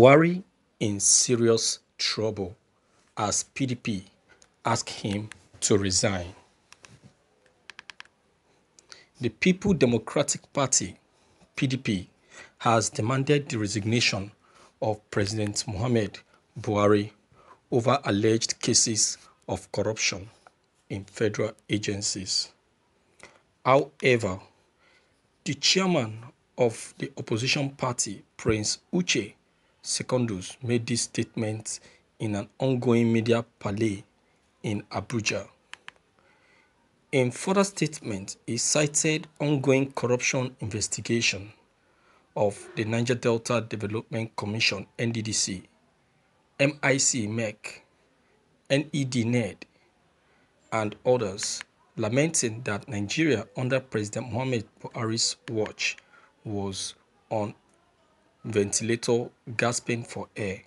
Buhari in serious trouble as PDP ask him to resign. The People Democratic Party (PDP) has demanded the resignation of President Muhammad Buhari over alleged cases of corruption in federal agencies. However, the chairman of the opposition party, Prince Uche Secondus, made this statement in an ongoing media parley in Abuja. In further statement, he cited ongoing corruption investigation of the Niger Delta Development Commission NDDC, MIC MEC, NED and others, lamenting that Nigeria under President Muhammad Buhari's watch was on ventilator gasping for air.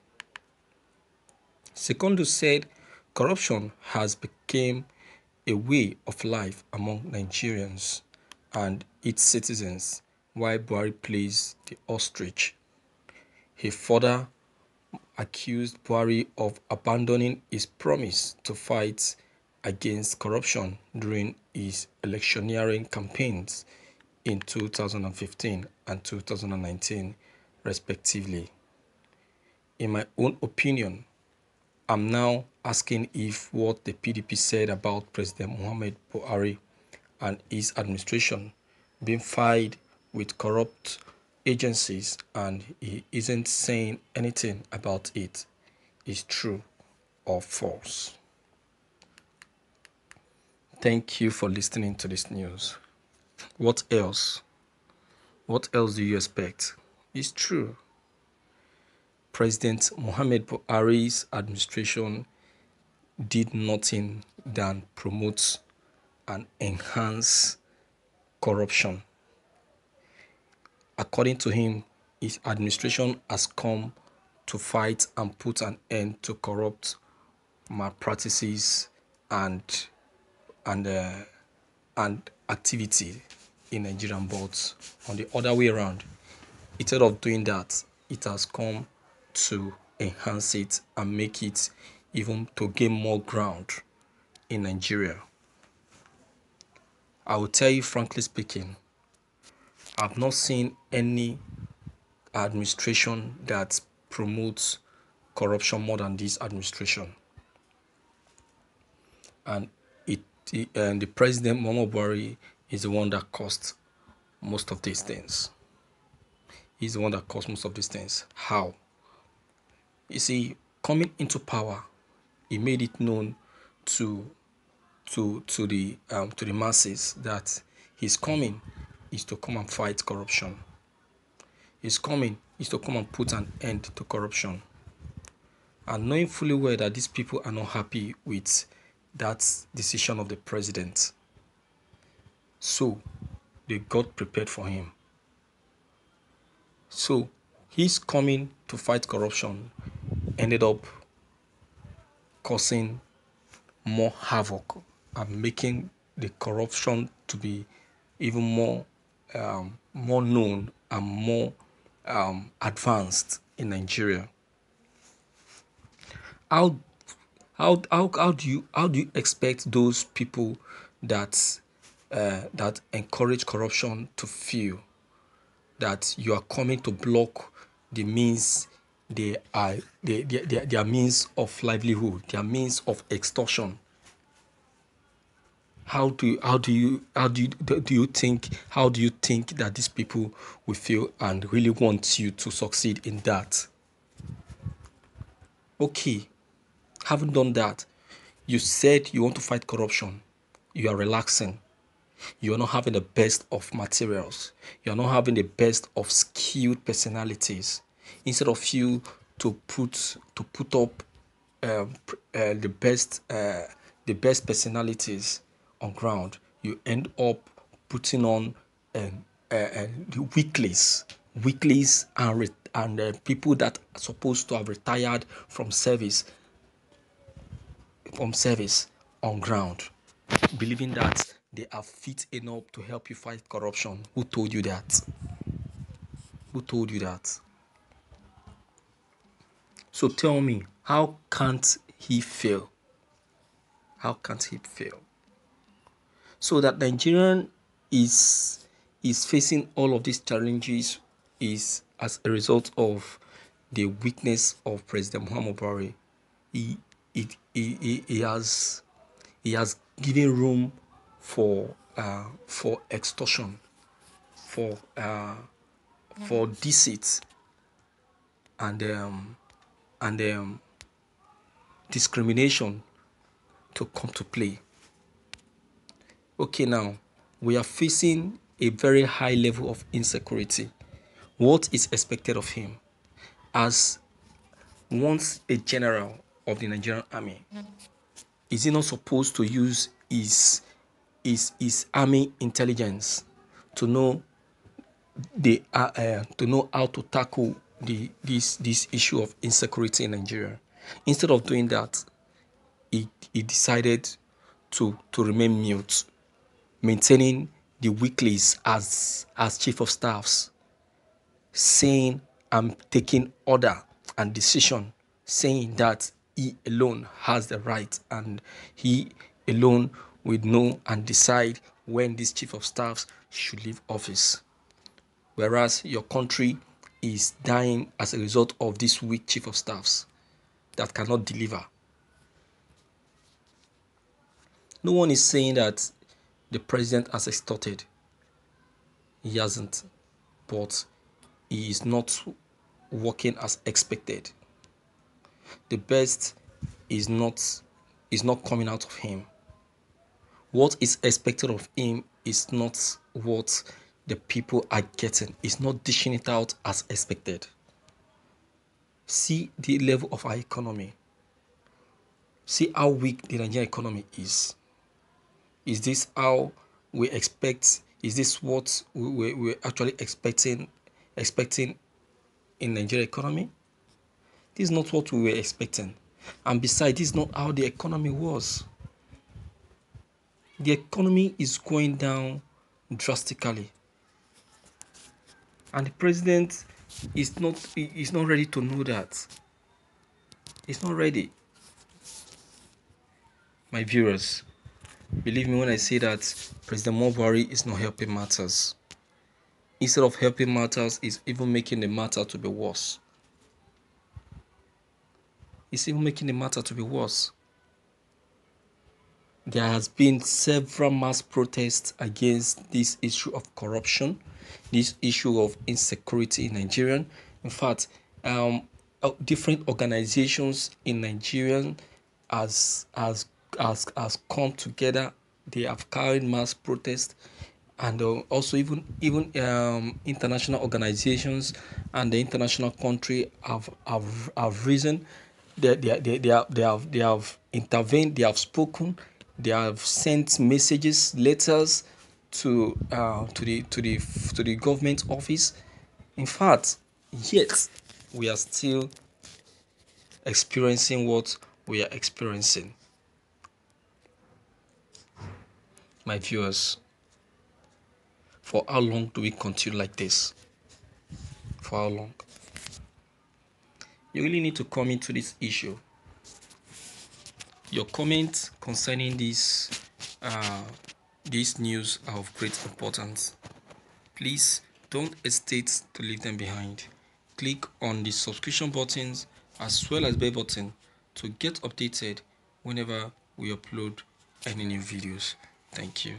Secondus said corruption has become a way of life among Nigerians and its citizens while Buhari plays the ostrich. He further accused Buhari of abandoning his promise to fight against corruption during his electioneering campaigns in 2015 and 2019 respectively. In my own opinion, I'm now asking if what the PDP said about President Muhammad Buhari and his administration being fied with corrupt agencies and he isn't saying anything about it is true or false. Thank you for listening to this news. What else? What else do you expect? It's true. President Mohamed Buhari's administration did nothing than promote and enhance corruption. According to him, his administration has come to fight and put an end to corrupt malpractices and and uh, and activity in Nigerian boards. On the other way around, instead of doing that, it has come to enhance it and make it even to gain more ground in Nigeria. I will tell you frankly speaking, I've not seen any administration that promotes corruption more than this administration. And it and the president Muhammad Buhari is the one that caused most of these things. He's the one that caused most of these things. How? You see, coming into power, he made it known to to to the um, to the masses that his coming is to come and fight corruption. His coming is to come and put an end to corruption. And knowing fully well that these people are not happy with that decision of the president, so they got prepared for him. So his coming to fight corruption ended up causing more havoc and making the corruption to be even more um, more known and more um, advanced in Nigeria. How, how, how, how do you how do you expect those people that uh, that encourage corruption to feel that you are coming to block the means they are they, they, their, their means of livelihood, their means of extortion. How do you, how do you how do you do you think how do you think that these people will feel and really want you to succeed in that? Okay, haven't done that. You said you want to fight corruption. You are relaxing. You are not having the best of materials. You are not having the best of skilled personalities. Instead of you to put to put up um, uh, the best uh, the best personalities on ground, you end up putting on um, uh, uh, the weeklies, weeklies and re- and uh, people that are supposed to have retired from service from service on ground, believing that they are fit enough to help you fight corruption. Who told you that? Who told you that? So tell me, how can't he fail? How can't he fail? So that Nigerian is is facing all of these challenges is as a result of the weakness of President Muhammad Buhari. He, he, he, he, has he has given room for uh, for extortion, for uh, for deceit, and um, and um, discrimination to come to play. Okay, now we are facing a very high level of insecurity. What is expected of him as once a general of the Nigerian army? Is he not supposed to use his his, his army intelligence to know the uh, uh, to know how to tackle the this this issue of insecurity in Nigeria? Instead of doing that, he, he decided to to remain mute, maintaining the weeklies as as chief of staffs, saying I'm taking order and decision, saying that he alone has the right and he alone will know and decide when this chief of staffs should leave office. Whereas your country is dying as a result of this weak chief of staffs that cannot deliver. No one is saying that the president has extorted. He hasn't. But he is not working as expected. The best is not is not coming out of him. What is expected of him is not what the people are getting. It's not dishing it out as expected. See the level of our economy. See how weak the Nigerian economy is. Is this how we expect? Is this what we, we're actually expecting expecting in Nigerian economy? This is not what we were expecting. And besides, this is not how the economy was. The economy is going down drastically. And the president is not is not ready to know that. He's not ready. My viewers, Believe me when I say that President Mobari is not helping matters. Instead of helping matters, is even making the matter to be worse. It's even making the matter to be worse. There has been several mass protests against this issue of corruption, this issue of insecurity in Nigeria. In fact, um, uh, different organizations in Nigeria has has has, has come together. They have carried mass protests, and uh, also even even um, international organizations and the international country have have, have risen. They, they, they, they, have, they, have, they have intervened, they have spoken, they have sent messages, letters to uh, to the to the to the government office. In fact, yet we are still experiencing what we are experiencing. my viewers, for how long do we continue like this? For how long? You really need to come into this issue. Your comments concerning this uh, this news are of great importance. Please don't hesitate to leave them behind. Click on the subscription buttons as well as bell button to get updated whenever we upload any new videos. Thank you.